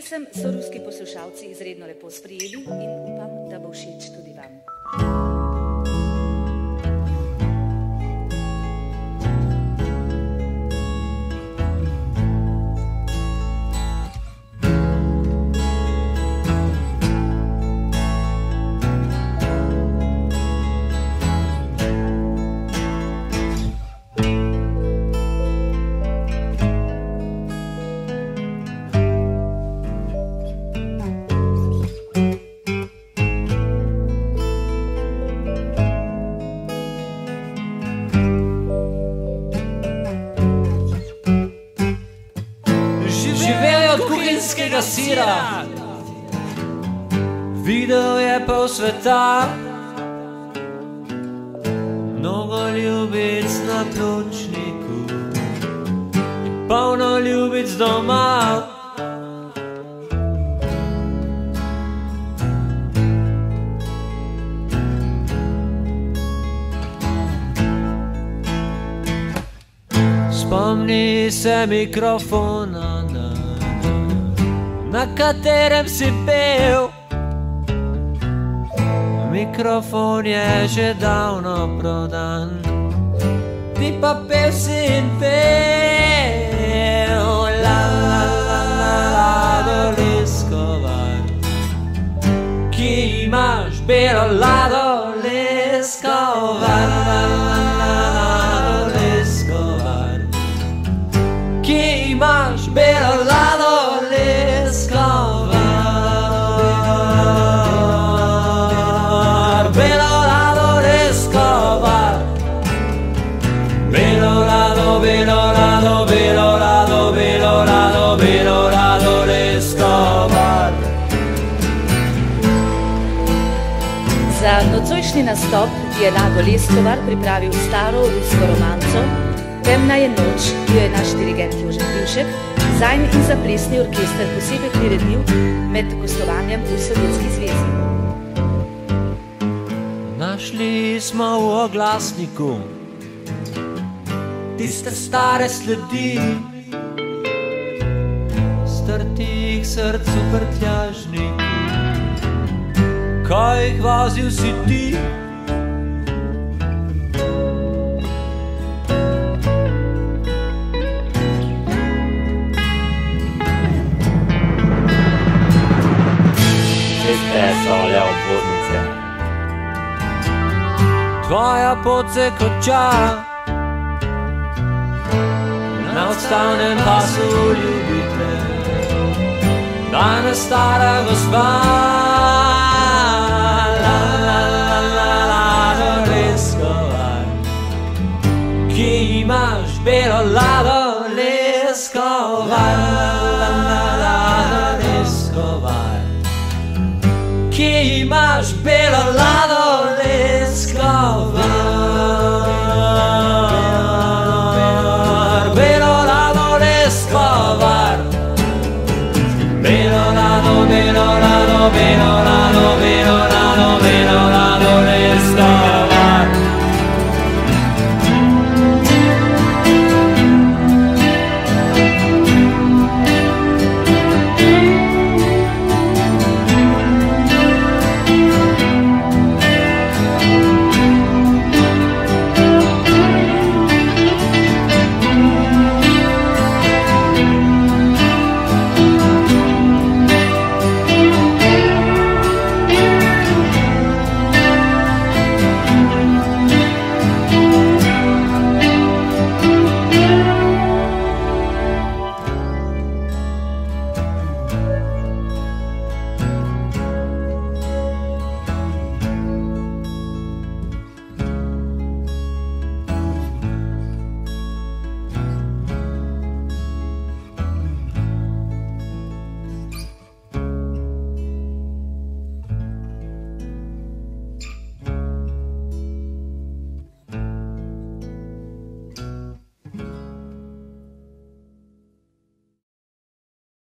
Pesem so ruski poslušalci izredno lepo sprijeli in upam, da bo všeč tudi vam. Sira, videl je pol sveta. Mnogo ljubic na pločniku in polno ljubic doma. Spomni se mikrofona, na, katerem si pel. Mikrofon je že davno prodan, ti pa pel si in pel. La la la la la, doleskovar, ki imaš belo lado, leskovar. Za nocojšnji nastop je Lado Leskovar pripravil staro rusko romanco Temna je noč, ki jo je naš dirigent Jože Pivšek zanj in za plesni orkester posebej priredil med gostovanjem v Sovjetski zvezi. Našli smo v oglasniku tiste stare sledi, strtih src v prtljažniku, kaj jih vozil si ti. Ceste so le obvodnice. Tvoja pot se konča na odstavnem pasu ljubite, danes stara gospa. qui mange perolado l'escobar l'escobar qui mange lado l'escobar perolado l'escobar perolado perolado lado perolado perolado